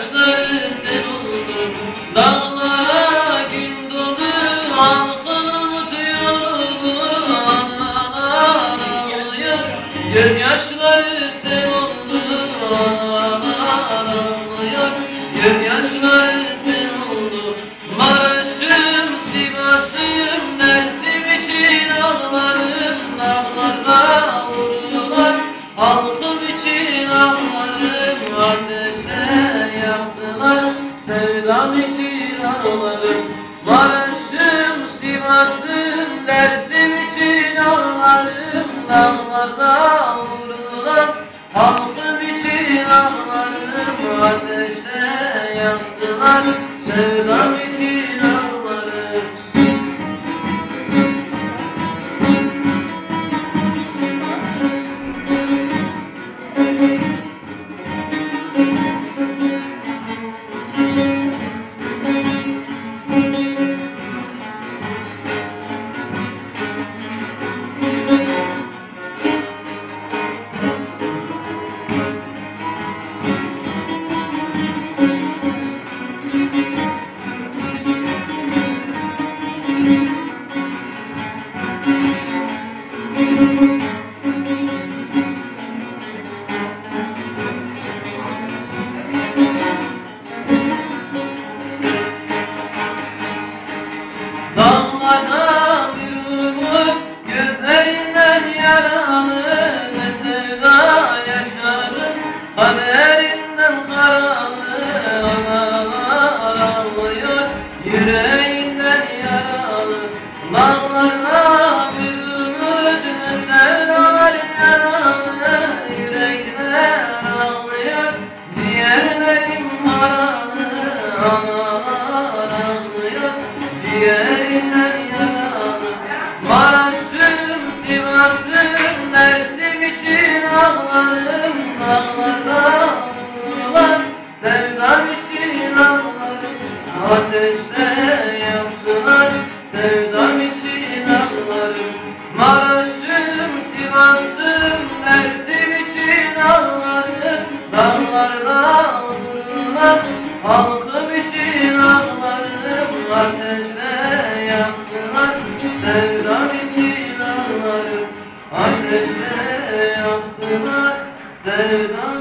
Saçları sen oldun Dağlara gün dolu Halkını tutuyor Anana ağlıyor Gözyaşı Dağlarda vurdular Halkım için ağlarım Ateşte yaktılar. Sevdam ağlarım Dağlarda vurdular Sevdam için ağlarım Ateşte yaktılar. Sevdam için ağlarım Maraş'ım, Sivas'ım Dersim için ağlarım. Dağlarda vurdular Halkım için ağlarım. Ateşte yaktılar Sevdam için ağlarım. Ateşte yaktılar Sevdam için ağlarım